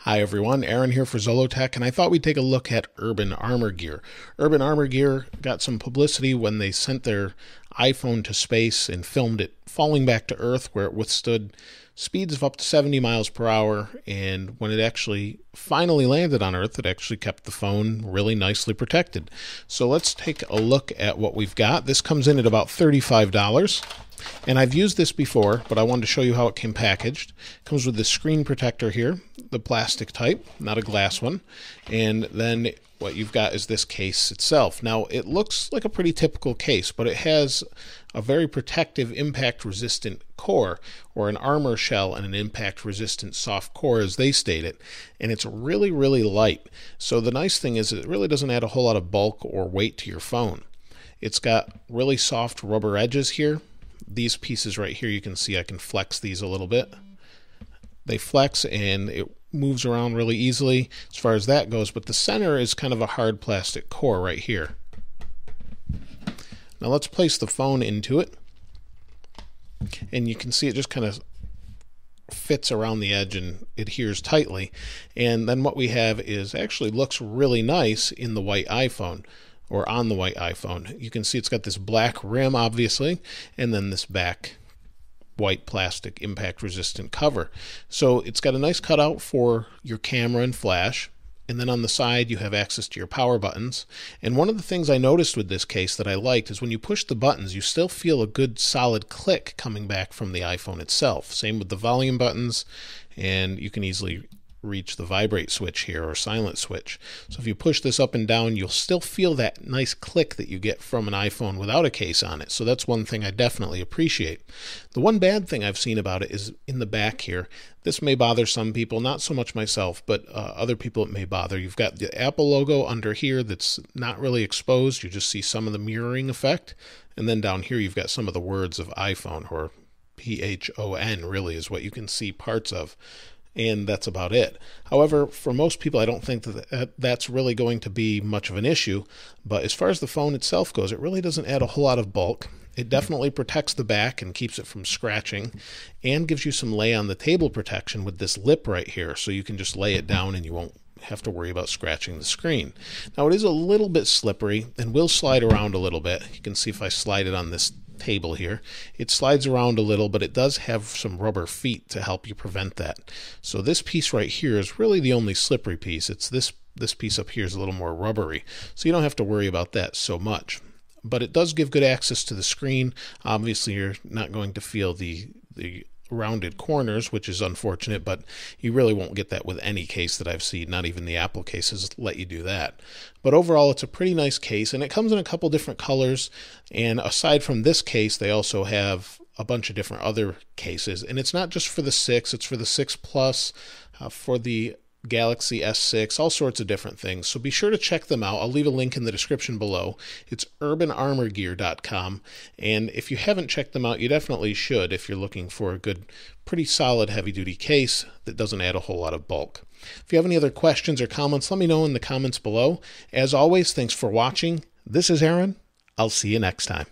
Hi everyone, Aaron here for Zollotech, and I thought we'd take a look at Urban Armor Gear. Urban Armor Gear got some publicity when they sent their iPhone to space and filmed it falling back to Earth where it withstood speeds of up to 70 miles per hour. And when it actually finally landed on Earth, it actually kept the phone really nicely protected. So let's take a look at what we've got. This comes in at about $35. And I've used this before, but I wanted to show you how it came packaged. It comes with the screen protector here, the plastic type, not a glass one. And then what you've got is this case itself. Now, it looks like a pretty typical case, but it has a very protective impact resistant core, or an armor shell and an impact resistant soft core, as they state it. And it's really, really light. So, the nice thing is, it really doesn't add a whole lot of bulk or weight to your phone. It's got really soft rubber edges here. These pieces right here, you can see I can flex these a little bit. They flex and it moves around really easily as far as that goes, but the center is kind of a hard plastic core right here. Now let's place the phone into it. And you can see it just kind of fits around the edge and adheres tightly. And then what we have is actually looks really nice in the white iPhone or on the white iPhone. You can see it's got this black rim, obviously, and then this back white plastic impact resistant cover. So it's got a nice cutout for your camera and flash. And then on the side, you have access to your power buttons. And one of the things I noticed with this case that I liked is when you push the buttons, you still feel a good solid click coming back from the iPhone itself. Same with the volume buttons, and you can easily reach the vibrate switch here or silent switch. So if you push this up and down, you'll still feel that nice click that you get from an iPhone without a case on it. So that's one thing I definitely appreciate. The one bad thing I've seen about it is in the back here. This may bother some people, not so much myself, but uh, other people it may bother. You've got the Apple logo under here that's not really exposed. You just see some of the mirroring effect. And then down here, you've got some of the words of iPhone or P H O N, really, is what you can see parts of and that's about it. However, for most people, I don't think that that's really going to be much of an issue. But as far as the phone itself goes, it really doesn't add a whole lot of bulk. It definitely protects the back and keeps it from scratching, and gives you some lay on the table protection with this lip right here, so you can just lay it down and you won't have to worry about scratching the screen. Now it is a little bit slippery and will slide around a little bit. You can see if I slide it on this table here. It slides around a little, but it does have some rubber feet to help you prevent that. So this piece right here is really the only slippery piece. It's this this piece up here is a little more rubbery, so you don't have to worry about that so much. But it does give good access to the screen. Obviously, you're not going to feel the the rounded corners, which is unfortunate, but you really won't get that with any case that I've seen. Not even the Apple cases let you do that. But overall, it's a pretty nice case, and it comes in a couple different colors. And aside from this case, they also have a bunch of different other cases. And it's not just for the 6, it's for the 6 Plus, uh, for the Galaxy S6, all sorts of different things. So be sure to check them out. I'll leave a link in the description below. It's urbanarmorgear.com. And if you haven't checked them out, you definitely should if you're looking for a good, pretty solid heavy duty case that doesn't add a whole lot of bulk. If you have any other questions or comments, let me know in the comments below. As always, thanks for watching. This is Aaron. I'll see you next time.